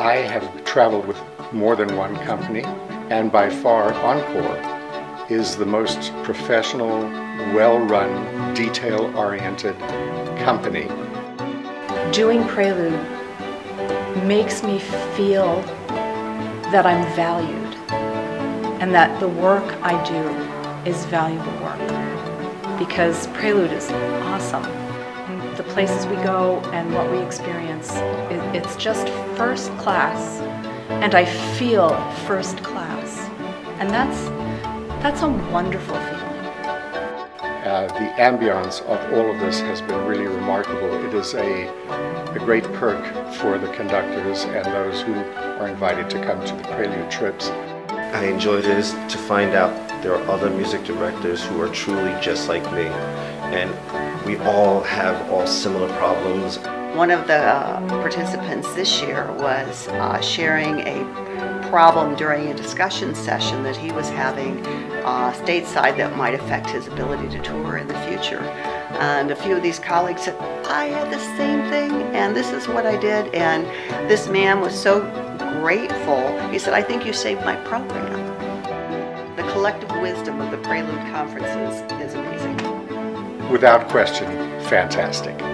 I have traveled with more than one company, and by far Encore is the most professional, well-run, detail-oriented company. Doing Prelude makes me feel that I'm valued and that the work I do is valuable work because Prelude is awesome. The places we go and what we experience, it's just first class and I feel first class. And that's, that's a wonderful feeling. Uh, the ambience of all of this has been really remarkable. It is a, a great perk for the conductors and those who are invited to come to the Prelude trips. I enjoy this to find out there are other music directors who are truly just like me. And we all have all similar problems. One of the uh, participants this year was uh, sharing a problem during a discussion session that he was having uh, stateside that might affect his ability to tour in the future. And a few of these colleagues said, I had the same thing and this is what I did. And this man was so grateful. He said, I think you saved my program. The collective wisdom of the Prelude conferences is amazing. Without question, fantastic.